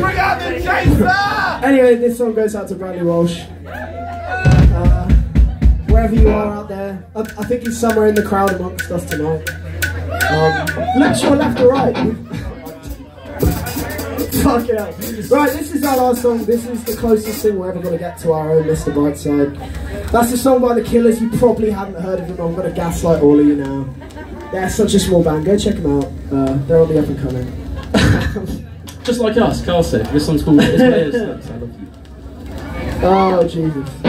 Bring out the chaser! Anyway, this song goes out to Bradley Walsh. Uh, wherever you are out there, I, I think he's somewhere in the crowd amongst us tonight. Um, look to your left or right. Fuck it up. Right, this is our last song. This is the closest thing we're ever going to get to our own Mr. Brightside. That's a song by The Killers. You probably haven't heard of them. I'm going to gaslight all of you now. They're such a small band. Go check them out. Uh, they're on the up and coming. Just like us, Carl said. This song's called. I love you. Oh, Jesus.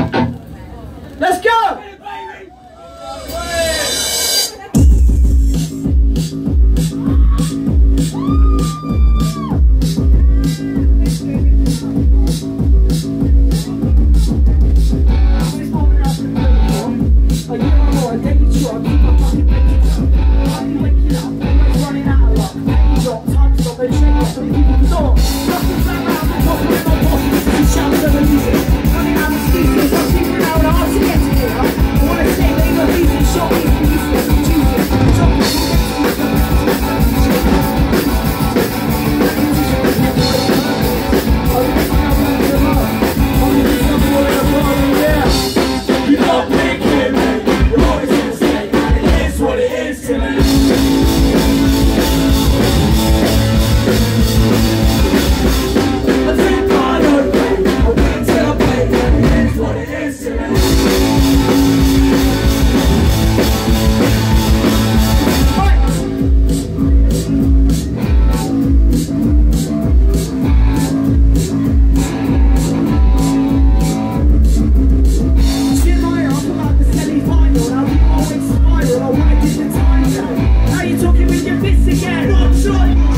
again. One shot.